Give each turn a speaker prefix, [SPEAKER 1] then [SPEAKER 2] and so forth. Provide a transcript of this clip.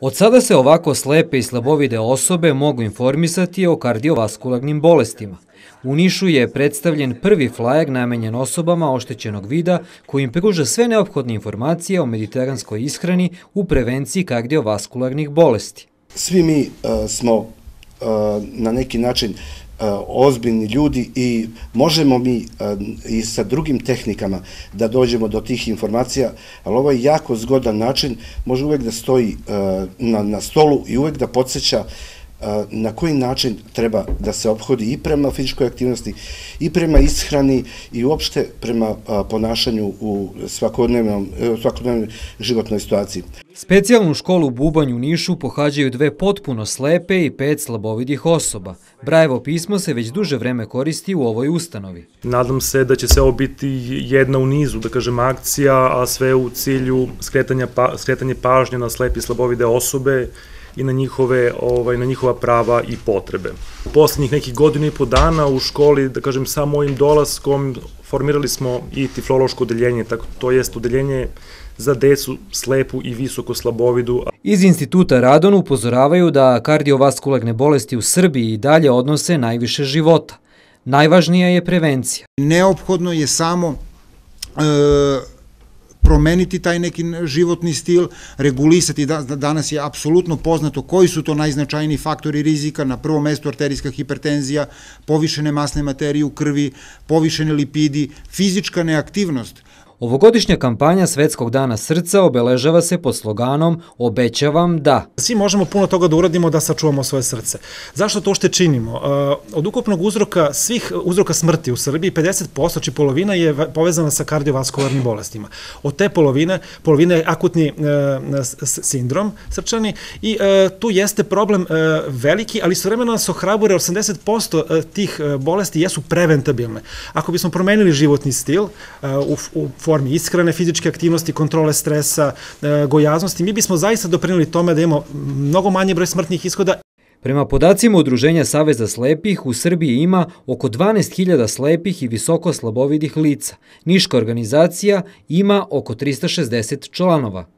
[SPEAKER 1] Od sada se ovako slepe i slabovide osobe mogu informisati o kardiovaskularnim bolestima. U Nišu je predstavljen prvi flajeg namenjen osobama oštećenog vida koji im pruža sve neophodne informacije o mediteranskoj ishrani u prevenciji kardiovaskularnih bolesti.
[SPEAKER 2] Svi mi uh, smo uh, na neki način ozbiljni ljudi i možemo mi i sa drugim tehnikama da dođemo do tih informacija, ali ovo je jako zgodan način, može uvek da stoji na, na stolu i uvek da podsjeća na koji način treba da se obhodi i prema fizičkoj aktivnosti i prema ishrani i uopšte prema ponašanju u svakodnevnoj životnoj situaciji.
[SPEAKER 1] Specijalnu školu Bubanj u Nišu pohađaju dve potpuno slepe i pet slabovidih osoba. Brajevo pismo se već duže vreme koristi u ovoj ustanovi.
[SPEAKER 3] Nadam se da će se ovo biti jedna u nizu, da kažem, akcija, a sve u cilju skretanja, pa, skretanje pažnje na slepe i slabovide osobe i na njihove ovaj na njihova prava i potrebe. U poslednjih nekih godina i po dana u školi, da kažem sa mojim dolaskom formirali smo i tiflološko odeljenje, tako to jest odeljenje za decu slepu i visoko slabovidu.
[SPEAKER 1] Iz instituta Radon upozoravaju da kardiovaskularne bolesti u Srbiji i dalje odnose najviše života. Najvažnija je prevencija.
[SPEAKER 4] Neophodno je samo e, promeniti taj neki životni stil, regulisati, da, danas je apsolutno poznato koji su to najznačajniji faktori rizika, na prvom mestu arterijska hipertenzija, povišene masne materije u krvi, povišene lipidi, fizička neaktivnost,
[SPEAKER 1] Ovogodišnja kampanja Svetskog dana srca obeležava se pod sloganom Obećavam da.
[SPEAKER 5] Svi možemo puno toga da uradimo da sačuvamo svoje srce. Zašto to ušte činimo? Uh, od ukupnog uzroka, svih uzroka smrti u Srbiji, 50%, či polovina je povezana sa kardiovaskularnim bolestima. Od te polovine, polovina je akutni uh, sindrom srčani i uh, tu jeste problem veliki, ali istovremeno nas ohrabure 80% tih bolesti jesu preventabilne. Ako bismo promenili životni stil u formi ishrane, fizičke aktivnosti, kontrole stresa, e, gojaznosti, mi bismo zaista doprinili tome da imamo mnogo manje broj smrtnih ishoda
[SPEAKER 1] Prema podacima Udruženja Saveza slepih, u Srbiji ima oko 12.000 slepih i visoko slabovidih lica. Niška organizacija ima oko 360 članova.